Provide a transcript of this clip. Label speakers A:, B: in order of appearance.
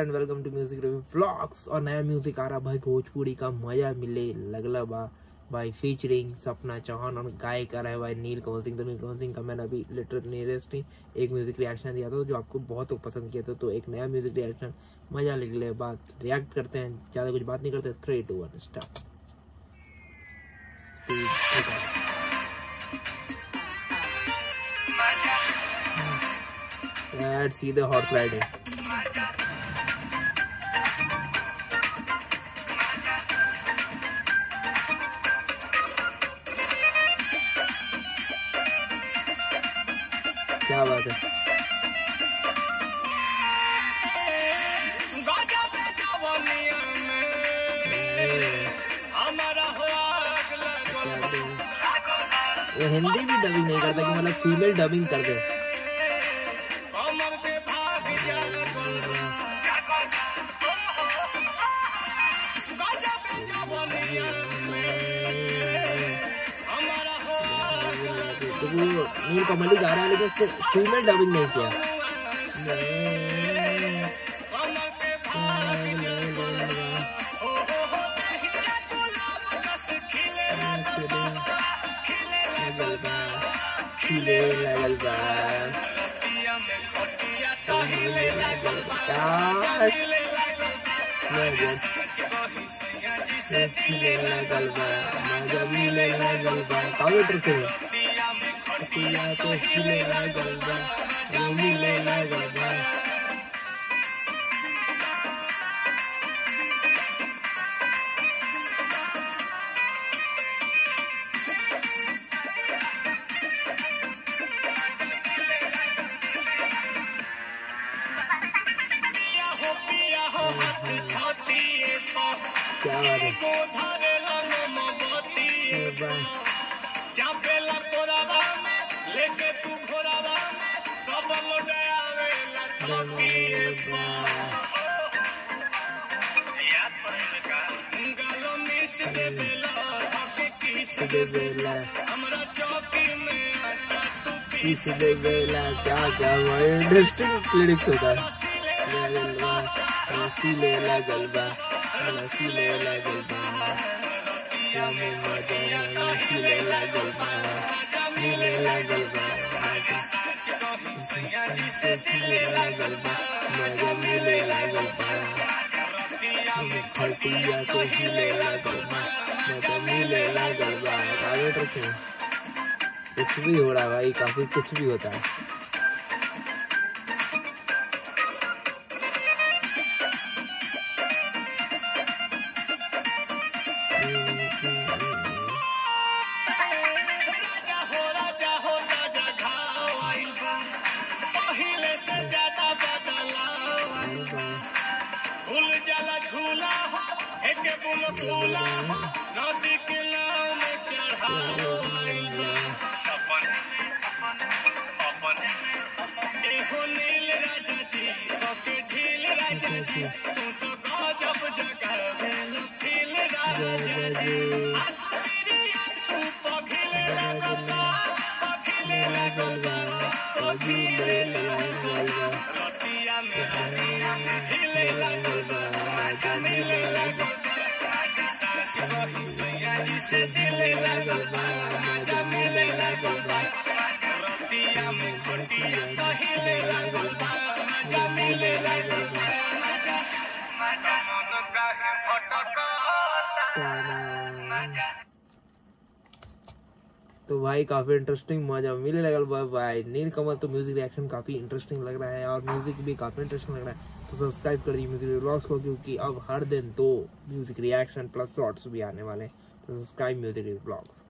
A: And welcome to music review vlogs और नया music आ रहा भाई, भोजपुरी का मज़ा मिले, लगला बा। भाई फीचरिंग सपना चौहान और गाय कर रहा है भाई नील कमल सिंह। तो नील कमल सिंह का मैंने अभी लिटरल नियरेस्ट एक म्यूज़िक रिएक्शन दिया था, जो आपको बहुत पसंद किया था। तो एक नया म्यूज़िक रिएक्शन मज़ा निकले, बात रिएक्ट करते हैं, ज़्यादा कुछ बात नहीं करते थ्री टू वन स्टार्ट सीधे हॉर्स राइडिंग क्या बात है? वो हिंदी भी डबिंग नहीं करता कि मतलब फीमेल डबिंग कर दे। तो वो नील कमल जा रहा है लेकिन उसको फीमेल डबिंग नहीं किया खिले लगल बा लगल बा मज़ा लगल बा तो बा मिले लगल बा क्या बात है
B: चापेला कोरावा
A: पीस दे क्या क्या हुआ लिरिक्स होता है लगल बा हंसीले लगल बा हंसीले लगल बा क्या में मज़ा हंसीले लगल कुछ भी हो रहा है भाई काफ़ी कुछ भी होता है।
B: एके बुल फूला नदी के नाव में बा। एहो नील राजा जी ओके ढील राजा जी तू तो गजब जगह भेल फील राजा जी रतिया में रतिया में हिले लगता सैया जी से दिले लगता राजा मिले लगता रतिया में घटिया कहिले लगता राजा मिले लगता राजा मन काहे भटकता
A: तो भाई काफ़ी इंटरेस्टिंग मज़ा मिले लगा। भाई नील कमल तो म्यूज़िक रिएक्शन काफ़ी इंटरेस्टिंग लग रहा है और म्यूज़िक भी काफ़ी इंटरेस्टिंग लग रहा है। तो सब्सक्राइब कर दीजिए म्यूज़िक ब्लॉग्स को, क्योंकि अब हर दिन दो म्यूज़िक रिएक्शन प्लस शॉर्ट्स भी आने वाले हैं। तो सब्सक्राइब म्यूज़िक ब्लॉग्स